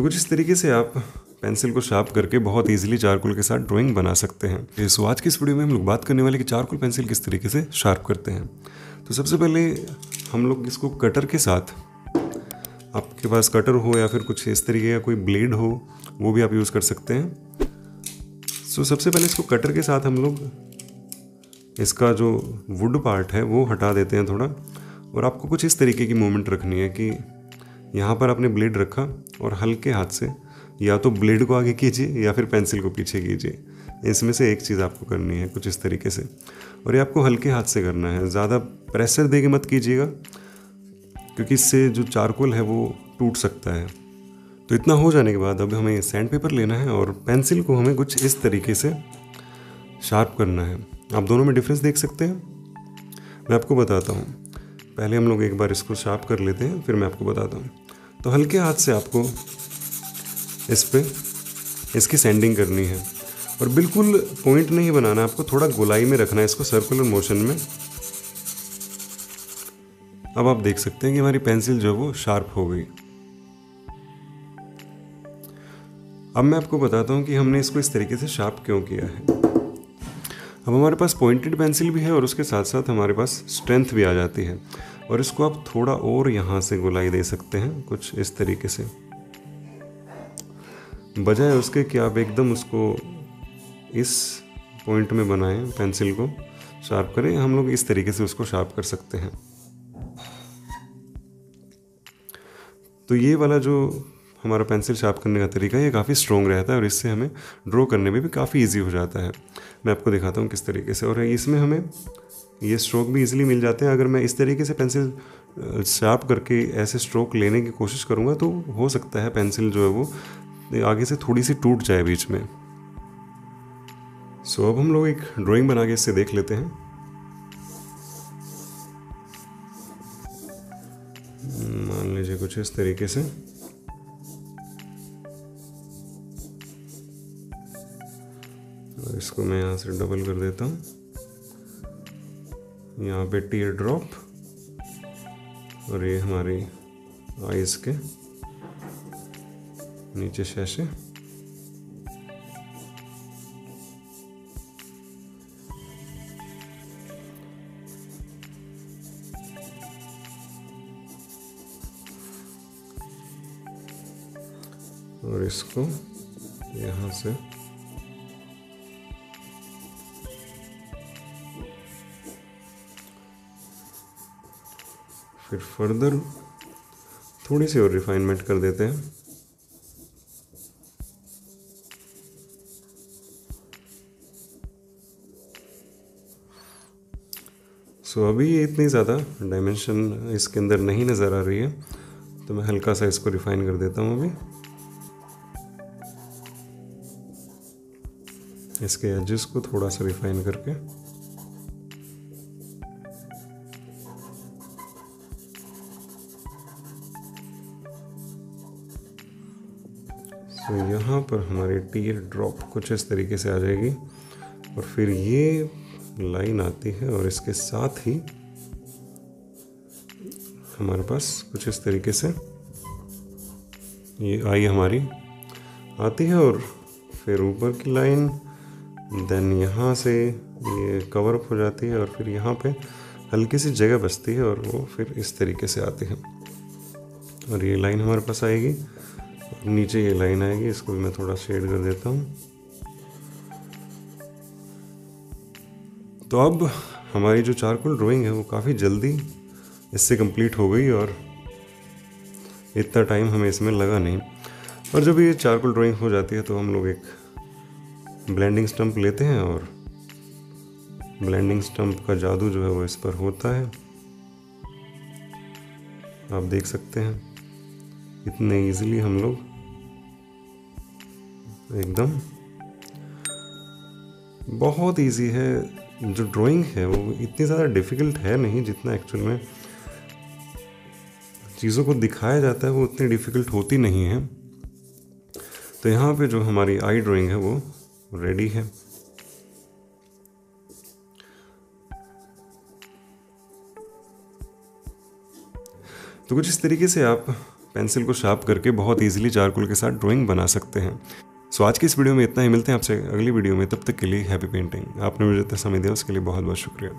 तो कुछ इस तरीके से आप पेंसिल को शार्प करके बहुत इजीली चारकोल के साथ ड्राइंग बना सकते हैं। सो आज की इस वीडियो में हम लोग बात करने वाले कि चारकोल पेंसिल किस तरीके से शार्प करते हैं। तो सबसे पहले हम लोग इसको कटर के साथ, आपके पास कटर हो या फिर कुछ इस तरीके का कोई ब्लेड हो, वो भी आप यूज़ कर सकते हैं। सो सबसे पहले इसको कटर के साथ हम लोग इसका जो वुड पार्ट है, वो हटा देते हैं थोड़ा। और आपको कुछ इस तरीके की मूवमेंट रखनी है कि यहाँ पर आपने ब्लेड रखा और हल्के हाथ से या तो ब्लेड को आगे कीजिए या फिर पेंसिल को पीछे कीजिए। इसमें से एक चीज़ आपको करनी है कुछ इस तरीके से। और ये आपको हल्के हाथ से करना है। ज़्यादा प्रेशर दे के मत कीजिएगा, क्योंकि इससे जो चारकोल है वो टूट सकता है। तो इतना हो जाने के बाद अब हमें सैंड पेपर लेना है और पेंसिल को हमें कुछ इस तरीके से शार्प करना है। आप दोनों में डिफरेंस देख सकते हैं। मैं आपको बताता हूँ। पहले हम लोग एक बार इसको शार्प कर लेते हैं, फिर मैं आपको बताता हूँ। तो हल्के हाथ से आपको इस पर इसकी सेंडिंग करनी है। और बिल्कुल पॉइंट नहीं बनाना, आपको थोड़ा गोलाई में रखना है, इसको सर्कुलर मोशन में। अब आप देख सकते हैं कि हमारी पेंसिल जो वो शार्प हो गई। अब मैं आपको बताता हूँ कि हमने इसको इस तरीके से शार्प क्यों किया है। अब हमारे पास पॉइंटेड पेंसिल भी है और उसके साथ साथ हमारे पास स्ट्रेंथ भी आ जाती है। और इसको आप थोड़ा और यहाँ से गोलाई दे सकते हैं, कुछ इस तरीके से। बजाय उसके कि आप एकदम उसको इस पॉइंट में बनाएँ, पेंसिल को, शार्प करें, हम लोग इस तरीके से उसको शार्प कर सकते हैं। तो ये वाला जो हमारा पेंसिल शार्प करने का तरीका ये काफ़ी स्ट्रॉन्ग रहता है और इससे हमें ड्रॉ करने में भी काफ़ी इजी हो जाता है। मैं आपको दिखाता हूँ किस तरीके से, और इसमें हमें ये स्ट्रोक भी इजीली मिल जाते हैं। अगर मैं इस तरीके से पेंसिल शार्प करके ऐसे स्ट्रोक लेने की कोशिश करूँगा तो हो सकता है पेंसिल जो है वो आगे से थोड़ी सी टूट जाए बीच में। सो अब हम लोग एक ड्राइंग बना के इससे देख लेते हैं। मान लीजिए कुछ इस तरीके से। इसको मैं यहाँ से डबल कर देता हूँ। यहाँ पे टीयर ड्रॉप और ये हमारी आइस के नीचे शैशे और इसको यहाँ से फिर फर्दर थोड़ी सी और रिफाइनमेंट कर देते हैं। सो so, अभी ये इतनी ज़्यादा डायमेंशन इसके अंदर नहीं नज़र आ रही है तो मैं हल्का सा इसको रिफाइन कर देता हूँ अभी। इसके एजेस को थोड़ा सा रिफाइन करके। तो यहाँ पर हमारी टीयर ड्रॉप कुछ इस तरीके से आ जाएगी। और फिर ये लाइन आती है और इसके साथ ही हमारे पास कुछ इस तरीके से ये आई हमारी आती है और फिर ऊपर की लाइन देन यहाँ से ये कवर अप हो जाती है और फिर यहाँ पे हल्की सी जगह बचती है और वो फिर इस तरीके से आती है। और ये लाइन हमारे पास आएगी। नीचे ये लाइन आएगी, इसको भी मैं थोड़ा शेड कर देता हूँ। तो अब हमारी जो चारकोल ड्राइंग है वो काफ़ी जल्दी इससे कंप्लीट हो गई और इतना टाइम हमें इसमें लगा नहीं। और जब ये चारकोल ड्राइंग हो जाती है तो हम लोग एक ब्लेंडिंग स्टम्प लेते हैं और ब्लेंडिंग स्टम्प का जादू जो है वो इस पर होता है। आप देख सकते हैं, इतने इजीली हम लोग एकदम। बहुत इजी है। जो ड्राइंग है, वो इतनी ज़्यादा डिफ़िकल्ट है नहीं जितना एक्चुअल में चीज़ों को दिखाया जाता है, वो उतनी डिफ़िकल्ट होती नहीं है। तो यहाँ पे जो हमारी आई ड्राइंग है, वो रेडी है। तो कुछ इस तरीके से आप पेंसिल को शार्प करके बहुत ईजिली चारकोल के साथ ड्राइंग बना सकते हैं। सो आज की इस वीडियो में इतना ही। मिलते हैं आपसे अगली वीडियो में। तब तक के लिए हैप्पी पेंटिंग आपने मुझे इतना समय दिया, उसके लिए बहुत बहुत शुक्रिया।